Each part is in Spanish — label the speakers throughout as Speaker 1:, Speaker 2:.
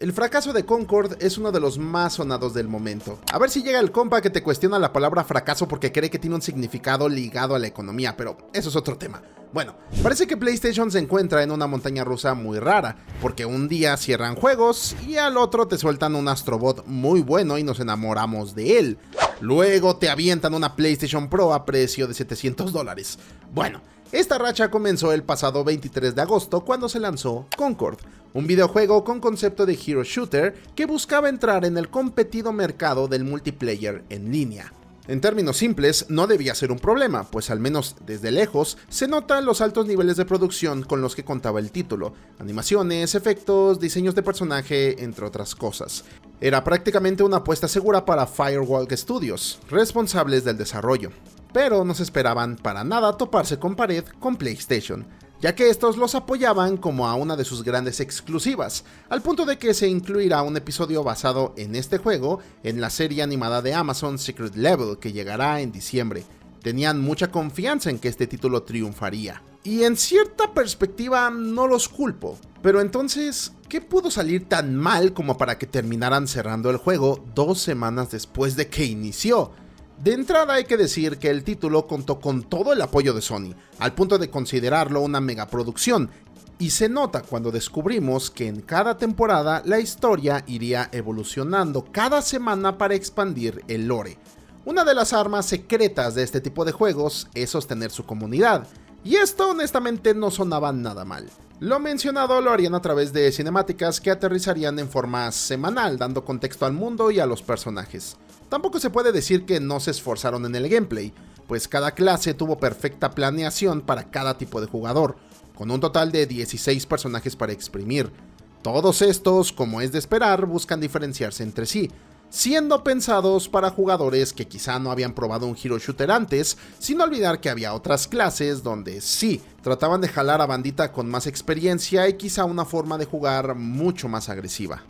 Speaker 1: El fracaso de Concord es uno de los más sonados del momento. A ver si llega el compa que te cuestiona la palabra fracaso porque cree que tiene un significado ligado a la economía, pero eso es otro tema. Bueno, parece que PlayStation se encuentra en una montaña rusa muy rara, porque un día cierran juegos y al otro te sueltan un Astrobot muy bueno y nos enamoramos de él. Luego te avientan una PlayStation Pro a precio de 700 dólares. Bueno, esta racha comenzó el pasado 23 de agosto cuando se lanzó Concord, un videojuego con concepto de hero shooter que buscaba entrar en el competido mercado del multiplayer en línea. En términos simples, no debía ser un problema, pues al menos desde lejos se notan los altos niveles de producción con los que contaba el título, animaciones, efectos, diseños de personaje, entre otras cosas. Era prácticamente una apuesta segura para Firewalk Studios, responsables del desarrollo, pero no se esperaban para nada toparse con pared con PlayStation ya que estos los apoyaban como a una de sus grandes exclusivas, al punto de que se incluirá un episodio basado en este juego en la serie animada de Amazon Secret Level que llegará en diciembre. Tenían mucha confianza en que este título triunfaría. Y en cierta perspectiva no los culpo. Pero entonces, ¿qué pudo salir tan mal como para que terminaran cerrando el juego dos semanas después de que inició? De entrada hay que decir que el título contó con todo el apoyo de Sony, al punto de considerarlo una megaproducción, y se nota cuando descubrimos que en cada temporada la historia iría evolucionando cada semana para expandir el lore. Una de las armas secretas de este tipo de juegos es sostener su comunidad, y esto honestamente no sonaba nada mal. Lo mencionado lo harían a través de cinemáticas que aterrizarían en forma semanal, dando contexto al mundo y a los personajes. Tampoco se puede decir que no se esforzaron en el gameplay, pues cada clase tuvo perfecta planeación para cada tipo de jugador, con un total de 16 personajes para exprimir. Todos estos, como es de esperar, buscan diferenciarse entre sí, siendo pensados para jugadores que quizá no habían probado un hero shooter antes, sin olvidar que había otras clases donde sí, trataban de jalar a bandita con más experiencia y quizá una forma de jugar mucho más agresiva.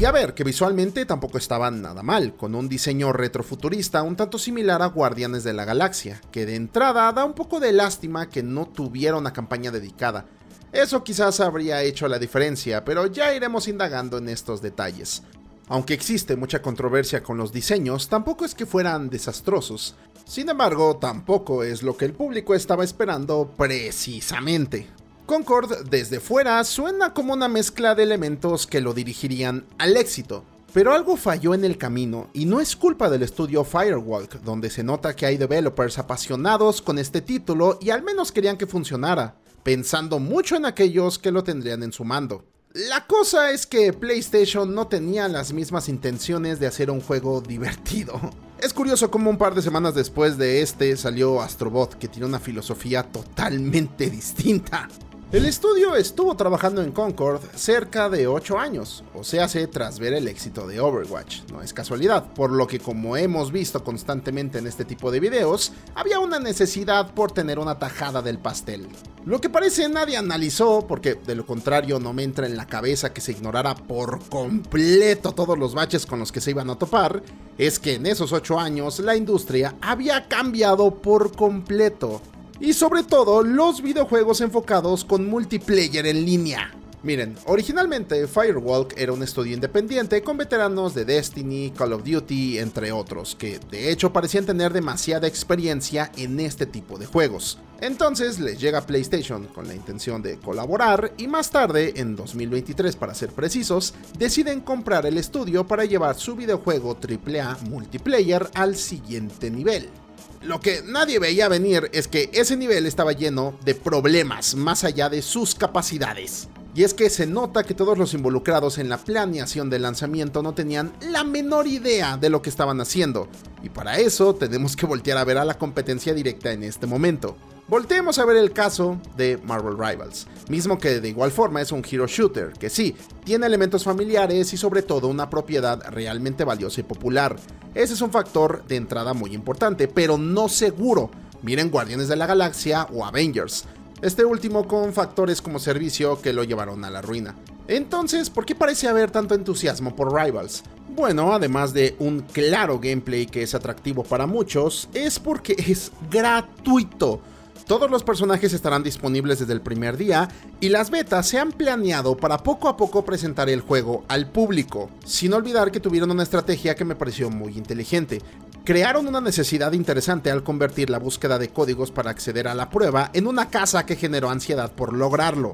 Speaker 1: Y a ver, que visualmente tampoco estaban nada mal, con un diseño retrofuturista un tanto similar a Guardianes de la Galaxia, que de entrada da un poco de lástima que no tuviera una campaña dedicada. Eso quizás habría hecho la diferencia, pero ya iremos indagando en estos detalles. Aunque existe mucha controversia con los diseños, tampoco es que fueran desastrosos. Sin embargo, tampoco es lo que el público estaba esperando precisamente. Concord desde fuera suena como una mezcla de elementos que lo dirigirían al éxito, pero algo falló en el camino y no es culpa del estudio Firewalk, donde se nota que hay developers apasionados con este título y al menos querían que funcionara, pensando mucho en aquellos que lo tendrían en su mando. La cosa es que PlayStation no tenía las mismas intenciones de hacer un juego divertido. Es curioso cómo un par de semanas después de este salió Astrobot, que tiene una filosofía totalmente distinta. El estudio estuvo trabajando en Concord cerca de 8 años, o se hace tras ver el éxito de Overwatch, no es casualidad, por lo que como hemos visto constantemente en este tipo de videos, había una necesidad por tener una tajada del pastel. Lo que parece nadie analizó, porque de lo contrario no me entra en la cabeza que se ignorara por completo todos los baches con los que se iban a topar, es que en esos 8 años la industria había cambiado por completo y sobre todo los videojuegos enfocados con multiplayer en línea. Miren, originalmente Firewalk era un estudio independiente con veteranos de Destiny, Call of Duty, entre otros, que de hecho parecían tener demasiada experiencia en este tipo de juegos. Entonces les llega PlayStation con la intención de colaborar y más tarde, en 2023 para ser precisos, deciden comprar el estudio para llevar su videojuego AAA multiplayer al siguiente nivel. Lo que nadie veía venir es que ese nivel estaba lleno de problemas más allá de sus capacidades. Y es que se nota que todos los involucrados en la planeación del lanzamiento no tenían la menor idea de lo que estaban haciendo. Y para eso tenemos que voltear a ver a la competencia directa en este momento. Volteemos a ver el caso de Marvel Rivals, mismo que de igual forma es un hero shooter, que sí, tiene elementos familiares y sobre todo una propiedad realmente valiosa y popular. Ese es un factor de entrada muy importante, pero no seguro. Miren Guardianes de la Galaxia o Avengers. Este último con factores como servicio que lo llevaron a la ruina. Entonces, ¿por qué parece haber tanto entusiasmo por Rivals? Bueno, además de un claro gameplay que es atractivo para muchos, es porque es gratuito Todos los personajes estarán disponibles desde el primer día y las betas se han planeado para poco a poco presentar el juego al público, sin olvidar que tuvieron una estrategia que me pareció muy inteligente. Crearon una necesidad interesante al convertir la búsqueda de códigos para acceder a la prueba en una casa que generó ansiedad por lograrlo.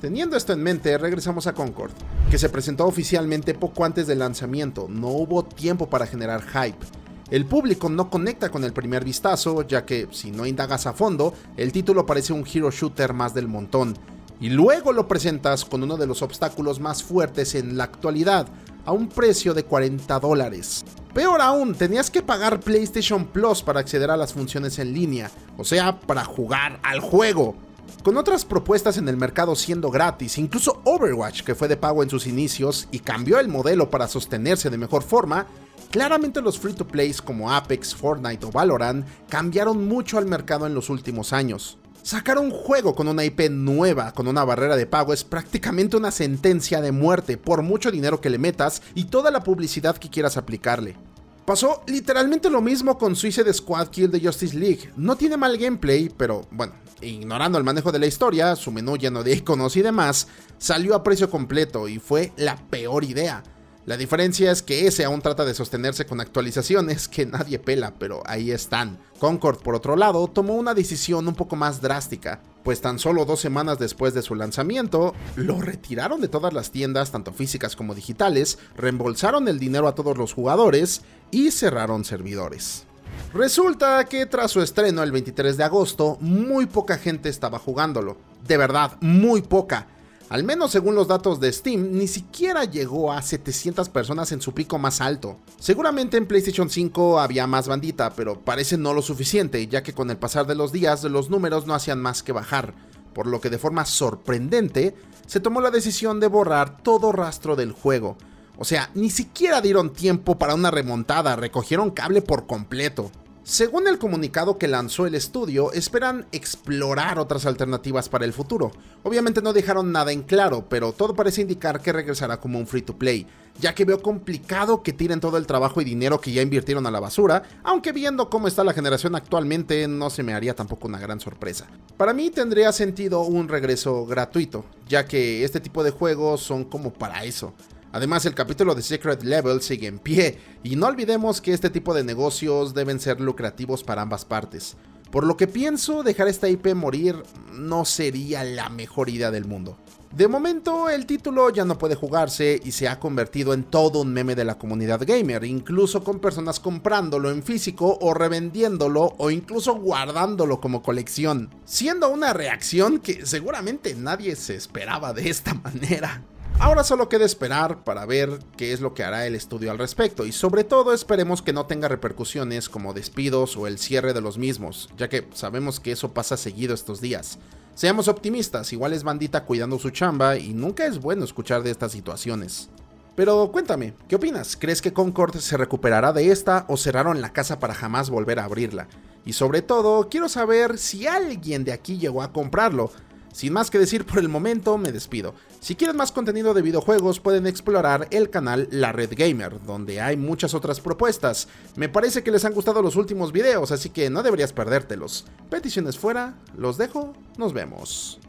Speaker 1: Teniendo esto en mente, regresamos a Concord, que se presentó oficialmente poco antes del lanzamiento, no hubo tiempo para generar hype. El público no conecta con el primer vistazo, ya que si no indagas a fondo, el título parece un hero shooter más del montón, y luego lo presentas con uno de los obstáculos más fuertes en la actualidad, a un precio de 40 dólares. Peor aún, tenías que pagar PlayStation Plus para acceder a las funciones en línea, o sea, para jugar al juego. Con otras propuestas en el mercado siendo gratis, incluso Overwatch, que fue de pago en sus inicios y cambió el modelo para sostenerse de mejor forma, claramente los free to plays como Apex, Fortnite o Valorant cambiaron mucho al mercado en los últimos años. Sacar un juego con una IP nueva, con una barrera de pago, es prácticamente una sentencia de muerte por mucho dinero que le metas y toda la publicidad que quieras aplicarle. Pasó literalmente lo mismo con Suicide Squad Kill the Justice League. No tiene mal gameplay, pero bueno, ignorando el manejo de la historia, su menú lleno de iconos y demás, salió a precio completo y fue la peor idea. La diferencia es que ese aún trata de sostenerse con actualizaciones que nadie pela, pero ahí están. Concord, por otro lado, tomó una decisión un poco más drástica, pues tan solo dos semanas después de su lanzamiento, lo retiraron de todas las tiendas, tanto físicas como digitales, reembolsaron el dinero a todos los jugadores y cerraron servidores. Resulta que tras su estreno el 23 de agosto, muy poca gente estaba jugándolo. De verdad, muy poca. Al menos según los datos de Steam, ni siquiera llegó a 700 personas en su pico más alto. Seguramente en PlayStation 5 había más bandita, pero parece no lo suficiente, ya que con el pasar de los días los números no hacían más que bajar, por lo que de forma sorprendente se tomó la decisión de borrar todo rastro del juego. O sea, ni siquiera dieron tiempo para una remontada, recogieron cable por completo. Según el comunicado que lanzó el estudio, esperan explorar otras alternativas para el futuro. Obviamente no dejaron nada en claro, pero todo parece indicar que regresará como un free to play, ya que veo complicado que tiren todo el trabajo y dinero que ya invirtieron a la basura, aunque viendo cómo está la generación actualmente no se me haría tampoco una gran sorpresa. Para mí tendría sentido un regreso gratuito, ya que este tipo de juegos son como para eso. Además, el capítulo de Secret Level sigue en pie, y no olvidemos que este tipo de negocios deben ser lucrativos para ambas partes. Por lo que pienso dejar esta IP morir no sería la mejor idea del mundo. De momento el título ya no puede jugarse y se ha convertido en todo un meme de la comunidad gamer, incluso con personas comprándolo en físico o revendiéndolo o incluso guardándolo como colección, siendo una reacción que seguramente nadie se esperaba de esta manera. Ahora solo queda esperar para ver qué es lo que hará el estudio al respecto y sobre todo esperemos que no tenga repercusiones como despidos o el cierre de los mismos, ya que sabemos que eso pasa seguido estos días. Seamos optimistas, igual es bandita cuidando su chamba y nunca es bueno escuchar de estas situaciones. Pero cuéntame, ¿qué opinas? ¿Crees que Concord se recuperará de esta o cerraron la casa para jamás volver a abrirla? Y sobre todo, quiero saber si alguien de aquí llegó a comprarlo, sin más que decir por el momento, me despido. Si quieren más contenido de videojuegos, pueden explorar el canal La Red Gamer, donde hay muchas otras propuestas. Me parece que les han gustado los últimos videos, así que no deberías perdértelos. Peticiones fuera, los dejo, nos vemos.